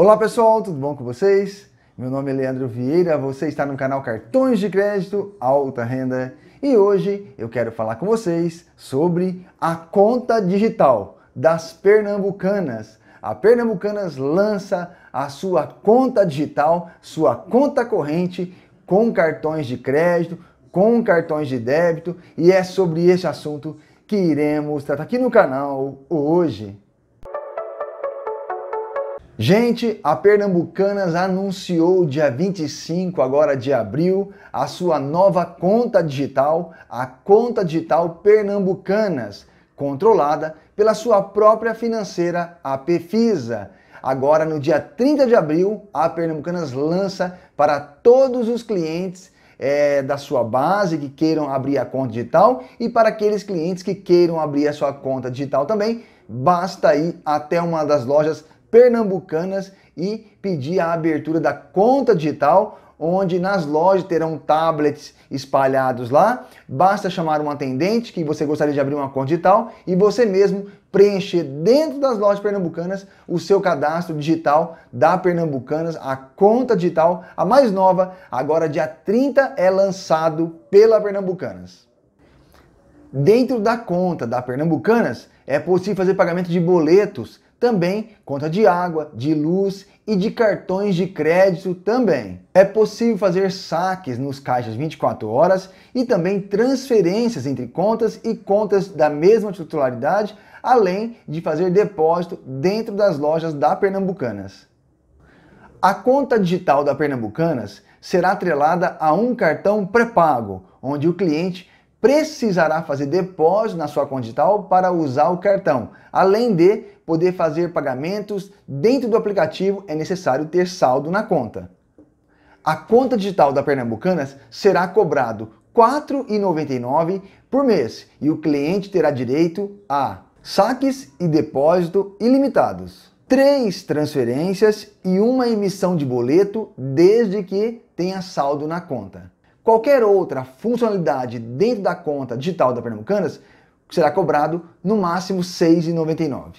Olá pessoal, tudo bom com vocês? Meu nome é Leandro Vieira, você está no canal Cartões de Crédito Alta Renda e hoje eu quero falar com vocês sobre a conta digital das Pernambucanas. A Pernambucanas lança a sua conta digital, sua conta corrente com cartões de crédito, com cartões de débito e é sobre esse assunto que iremos tratar aqui no canal hoje. Gente, a Pernambucanas anunciou dia 25 agora de abril a sua nova conta digital, a conta digital Pernambucanas, controlada pela sua própria financeira, a Pefisa. Agora no dia 30 de abril, a Pernambucanas lança para todos os clientes é, da sua base que queiram abrir a conta digital e para aqueles clientes que queiram abrir a sua conta digital também, basta ir até uma das lojas pernambucanas e pedir a abertura da conta digital, onde nas lojas terão tablets espalhados lá. Basta chamar um atendente que você gostaria de abrir uma conta digital e você mesmo preencher dentro das lojas pernambucanas o seu cadastro digital da Pernambucanas, a conta digital, a mais nova, agora dia 30 é lançado pela Pernambucanas. Dentro da conta da Pernambucanas é possível fazer pagamento de boletos também conta de água, de luz e de cartões de crédito também. É possível fazer saques nos caixas 24 horas e também transferências entre contas e contas da mesma titularidade, além de fazer depósito dentro das lojas da Pernambucanas. A conta digital da Pernambucanas será atrelada a um cartão pré-pago, onde o cliente precisará fazer depósito na sua conta digital para usar o cartão. Além de poder fazer pagamentos dentro do aplicativo, é necessário ter saldo na conta. A conta digital da Pernambucanas será cobrado R$ 4,99 por mês e o cliente terá direito a saques e depósito ilimitados, três transferências e uma emissão de boleto desde que tenha saldo na conta. Qualquer outra funcionalidade dentro da conta digital da Pernambucanas será cobrado no máximo R$ 6,99.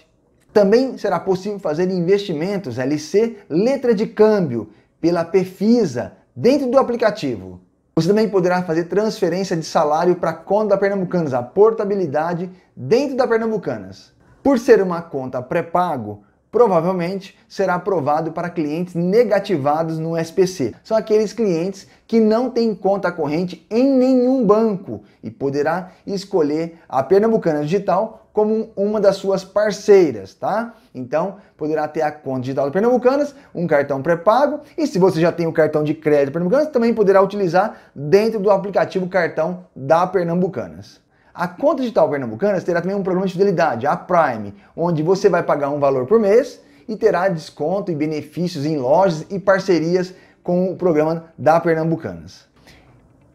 Também será possível fazer investimentos LC letra de câmbio pela Pefisa dentro do aplicativo. Você também poderá fazer transferência de salário para a conta da Pernambucanas, a portabilidade dentro da Pernambucanas. Por ser uma conta pré-pago, provavelmente será aprovado para clientes negativados no SPC. São aqueles clientes que não têm conta corrente em nenhum banco e poderá escolher a Pernambucana Digital como uma das suas parceiras, tá? Então, poderá ter a conta digital da Pernambucanas, um cartão pré-pago, e se você já tem o cartão de crédito Pernambucanas, também poderá utilizar dentro do aplicativo cartão da Pernambucanas. A conta digital Pernambucanas terá também um programa de fidelidade, a Prime, onde você vai pagar um valor por mês e terá desconto e benefícios em lojas e parcerias com o programa da Pernambucanas.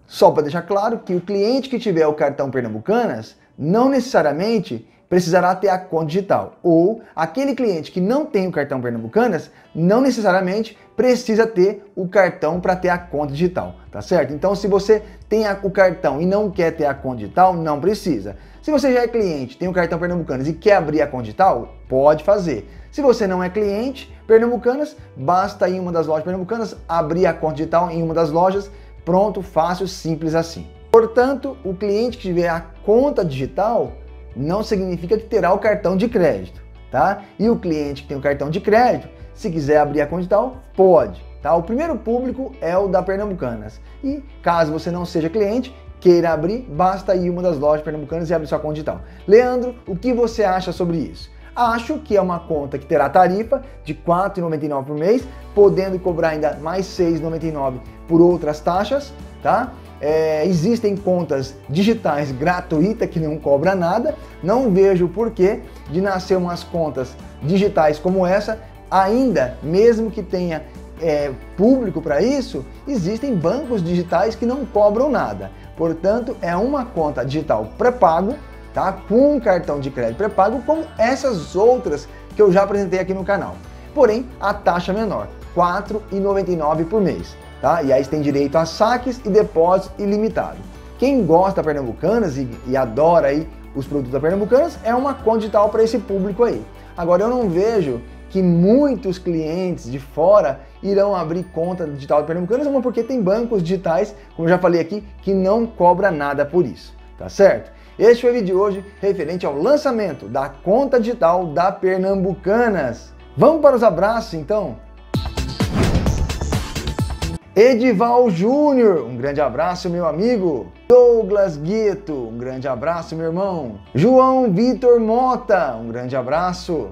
Só para deixar claro que o cliente que tiver o cartão Pernambucanas não necessariamente precisará ter a conta digital. Ou aquele cliente que não tem o cartão Pernambucanas não necessariamente precisa ter o cartão para ter a conta digital, tá certo? Então, se você tem o cartão e não quer ter a conta digital, não precisa. Se você já é cliente, tem o cartão Pernambucanas e quer abrir a conta digital, pode fazer. Se você não é cliente Pernambucanas, basta ir em uma das lojas Pernambucanas, abrir a conta digital em uma das lojas, pronto, fácil, simples assim. Portanto, o cliente que tiver a conta digital não significa que terá o cartão de crédito, tá? E o cliente que tem o cartão de crédito, se quiser abrir a conta digital, pode, tá? O primeiro público é o da Pernambucanas. E caso você não seja cliente, queira abrir, basta ir uma das lojas pernambucanas e abrir sua conta digital. Leandro, o que você acha sobre isso? Acho que é uma conta que terá tarifa de R$ 4,99 por mês, podendo cobrar ainda mais R$ 6,99 por outras taxas, tá? É, existem contas digitais gratuitas que não cobra nada. Não vejo porquê de nascer umas contas digitais como essa, ainda mesmo que tenha é, público para isso, existem bancos digitais que não cobram nada. Portanto, é uma conta digital pré-pago, tá? Com um cartão de crédito pré-pago, como essas outras que eu já apresentei aqui no canal. Porém, a taxa menor, R$ 4,99 por mês tá? E aí você tem direito a saques e depósitos ilimitados. Quem gosta da Pernambucanas e, e adora aí os produtos da Pernambucanas é uma condital para esse público aí. Agora eu não vejo que muitos clientes de fora irão abrir conta digital de Pernambucanas, uma porque tem bancos digitais, como eu já falei aqui, que não cobra nada por isso, tá certo? Este foi o vídeo de hoje referente ao lançamento da conta digital da Pernambucanas. Vamos para os abraços então? Edival Júnior, um grande abraço, meu amigo. Douglas Gueto, um grande abraço, meu irmão. João Vitor Mota, um grande abraço.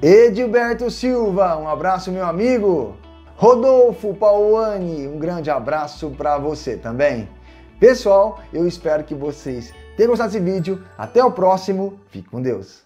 Edilberto Silva, um abraço, meu amigo. Rodolfo Pauani, um grande abraço para você também. Pessoal, eu espero que vocês tenham gostado desse vídeo. Até o próximo. Fique com Deus.